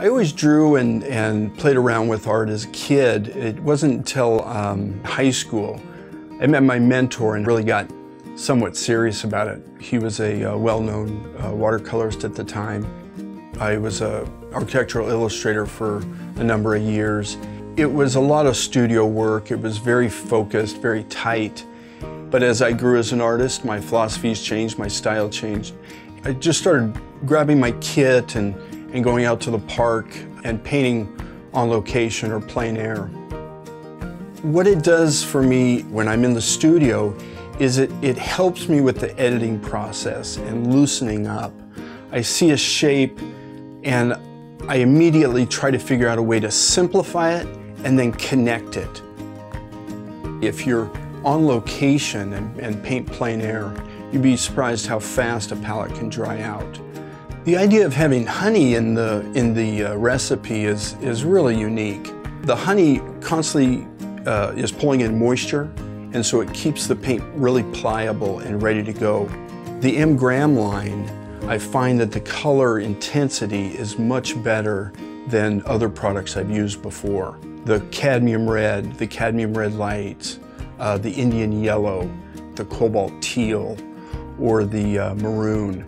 I always drew and, and played around with art as a kid. It wasn't until um, high school I met my mentor and really got somewhat serious about it. He was a uh, well-known uh, watercolorist at the time. I was an architectural illustrator for a number of years. It was a lot of studio work. It was very focused, very tight. But as I grew as an artist, my philosophies changed, my style changed. I just started grabbing my kit and, and going out to the park and painting on location or plein air. What it does for me when I'm in the studio is it, it helps me with the editing process and loosening up. I see a shape and I immediately try to figure out a way to simplify it and then connect it. If you're on location and, and paint plein air, you'd be surprised how fast a palette can dry out. The idea of having honey in the, in the uh, recipe is, is really unique. The honey constantly uh, is pulling in moisture, and so it keeps the paint really pliable and ready to go. The M Graham line, I find that the color intensity is much better than other products I've used before. The cadmium red, the cadmium red light, uh, the Indian yellow, the cobalt teal, or the uh, maroon.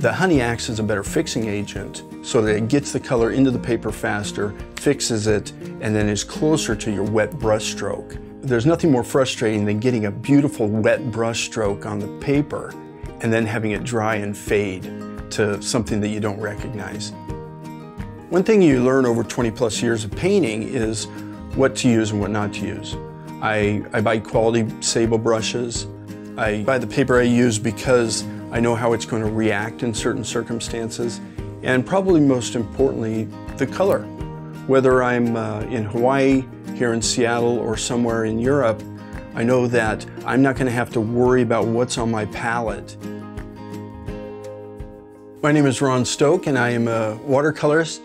The honey acts as a better fixing agent so that it gets the color into the paper faster, fixes it, and then is closer to your wet brush stroke. There's nothing more frustrating than getting a beautiful wet brush stroke on the paper and then having it dry and fade to something that you don't recognize. One thing you learn over 20 plus years of painting is what to use and what not to use. I, I buy quality sable brushes. I buy the paper I use because I know how it's going to react in certain circumstances. And probably most importantly, the color. Whether I'm uh, in Hawaii, here in Seattle, or somewhere in Europe, I know that I'm not going to have to worry about what's on my palette. My name is Ron Stocke and I am a watercolorist